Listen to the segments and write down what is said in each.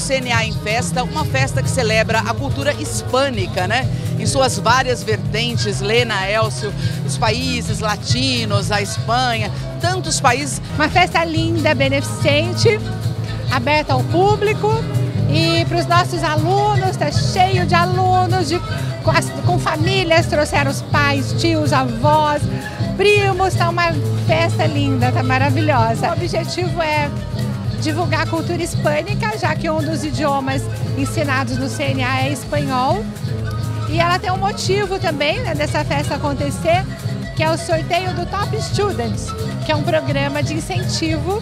CNA em Festa, uma festa que celebra a cultura hispânica, né? Em suas várias vertentes, Lena, Elcio, os países latinos, a Espanha, tantos países. Uma festa linda, beneficente, aberta ao público e para os nossos alunos, está cheio de alunos, de, com, as, com famílias, trouxeram os pais, tios, avós, primos, está uma festa linda, está maravilhosa. O objetivo é divulgar a cultura hispânica, já que um dos idiomas ensinados no CNA é espanhol. E ela tem um motivo também né, dessa festa acontecer, que é o sorteio do Top Students, que é um programa de incentivo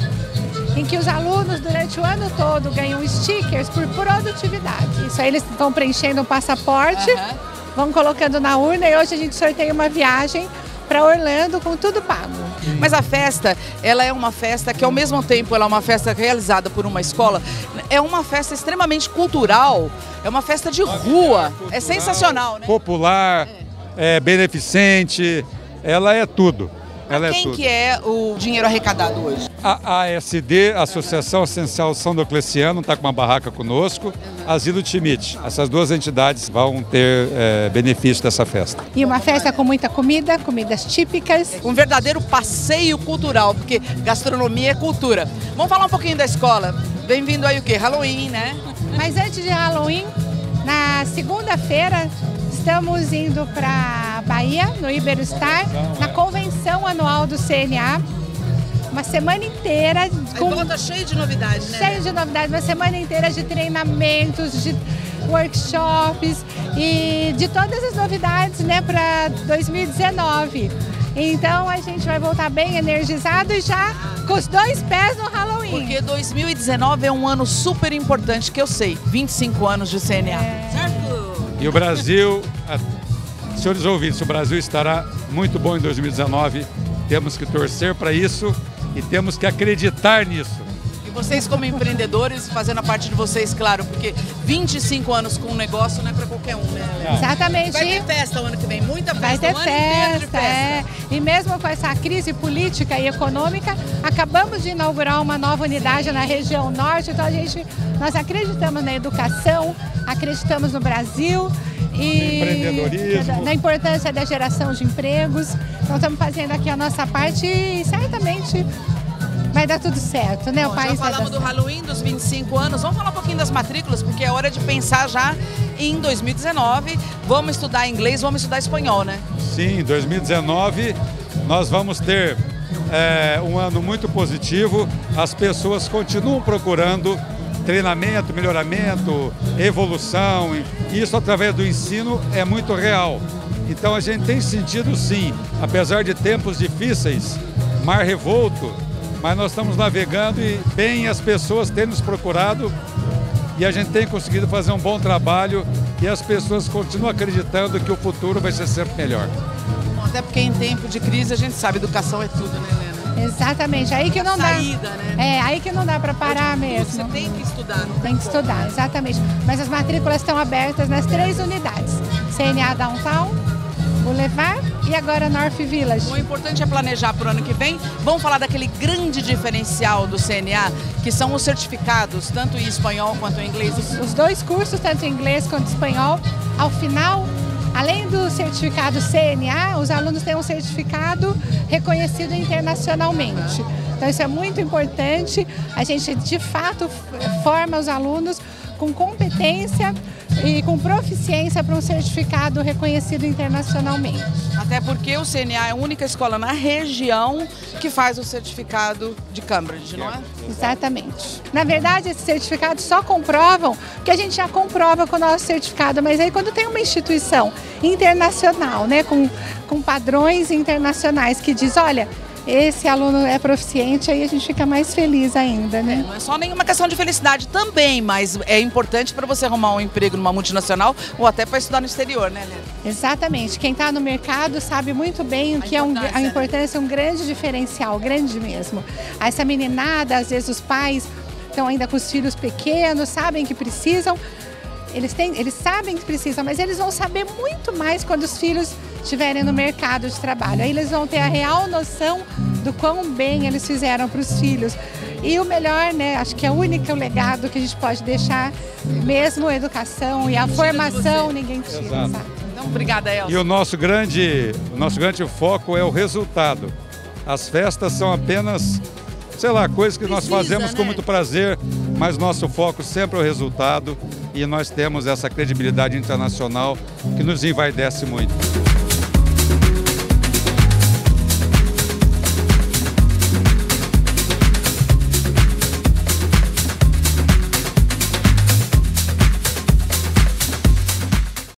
em que os alunos durante o ano todo ganham stickers por produtividade. Isso aí eles estão preenchendo um passaporte, uhum. vão colocando na urna e hoje a gente sorteia uma viagem para Orlando com tudo pago. Mas a festa, ela é uma festa que ao mesmo tempo ela é uma festa realizada por uma escola, é uma festa extremamente cultural, é uma festa de rua, é sensacional, né? Popular, é. beneficente, ela é tudo. Ela é Quem é que é o dinheiro arrecadado hoje? A ASD, Associação Essencial São Diocleciano, está com uma barraca conosco. Asilo Timite. Essas duas entidades vão ter é, benefício dessa festa. E uma festa com muita comida, comidas típicas. Um verdadeiro passeio cultural, porque gastronomia é cultura. Vamos falar um pouquinho da escola. Bem-vindo aí o quê? Halloween, né? Mas antes de Halloween, na segunda-feira, estamos indo para Bahia, no Iberostar, na convenção anual do CNA. Uma semana inteira. Com... volta cheio de novidades, né? Cheio de novidades, uma semana inteira de treinamentos, de workshops e de todas as novidades né, para 2019. Então a gente vai voltar bem energizado e já com os dois pés no Halloween. Porque 2019 é um ano super importante que eu sei, 25 anos de CNA. É... Certo? E o Brasil, senhores ouvintes, o Brasil estará muito bom em 2019. Temos que torcer para isso e temos que acreditar nisso. E vocês como empreendedores, fazendo a parte de vocês, claro, porque 25 anos com um negócio não é para qualquer um, né? Exatamente. Vai ter festa o ano que vem, muita festa, Vai ter um festa, festa. É. E mesmo com essa crise política e econômica, acabamos de inaugurar uma nova unidade na região norte, então a gente, nós acreditamos na educação, acreditamos no Brasil e empreendedorismo. na importância da geração de empregos. Então estamos fazendo aqui a nossa parte e certamente vai dar tudo certo, né? Bom, o país já falamos do Halloween dos 25 anos, vamos falar um pouquinho das matrículas, porque é hora de pensar já em 2019. Vamos estudar inglês, vamos estudar espanhol, né? Sim, 2019 nós vamos ter é, um ano muito positivo. As pessoas continuam procurando treinamento, melhoramento, evolução, isso através do ensino é muito real. Então a gente tem sentido sim, apesar de tempos difíceis, mar revolto, mas nós estamos navegando e bem as pessoas têm nos procurado e a gente tem conseguido fazer um bom trabalho e as pessoas continuam acreditando que o futuro vai ser sempre melhor. Até porque em tempo de crise a gente sabe, educação é tudo, né, Helena? Exatamente, aí que não saída, dá. Né? É, aí que não dá para parar mesmo. Você tem que estudar, não tem que estudar, exatamente. Mas as matrículas estão abertas nas três unidades: CNA Downtown, Boulevard e agora North Village. O importante é planejar para o ano que vem. Vamos falar daquele grande diferencial do CNA, que são os certificados, tanto em espanhol quanto em inglês. Os dois cursos, tanto em inglês quanto em espanhol, ao final Além do certificado CNA, os alunos têm um certificado reconhecido internacionalmente. Então isso é muito importante. A gente de fato forma os alunos com competência e com proficiência para um certificado reconhecido internacionalmente. Até porque o CNA é a única escola na região que faz o certificado de Cambridge, não é? Exatamente. Na verdade, esses certificados só comprovam que a gente já comprova com o nosso certificado, mas aí quando tem uma instituição internacional, né, com, com padrões internacionais que diz, olha, esse aluno é proficiente, aí a gente fica mais feliz ainda, né? É, não é só nenhuma questão de felicidade também, mas é importante para você arrumar um emprego numa multinacional ou até para estudar no exterior, né, Helena? Exatamente. Quem está no mercado sabe muito bem o que é um, a né? importância, um grande diferencial, grande mesmo. Essa meninada, às vezes os pais estão ainda com os filhos pequenos, sabem que precisam, eles, têm, eles sabem que precisam, mas eles vão saber muito mais quando os filhos estiverem no mercado de trabalho. Aí eles vão ter a real noção do quão bem eles fizeram para os filhos. E o melhor, né, acho que é o único legado que a gente pode deixar, mesmo a educação e a formação, ninguém tira, Exato. sabe? Então, obrigada, Elcio. E o nosso grande, o nosso grande foco é o resultado. As festas são apenas, sei lá, coisas que nós Precisa, fazemos com né? muito prazer, mas nosso foco sempre é o resultado e nós temos essa credibilidade internacional que nos envaidece muito.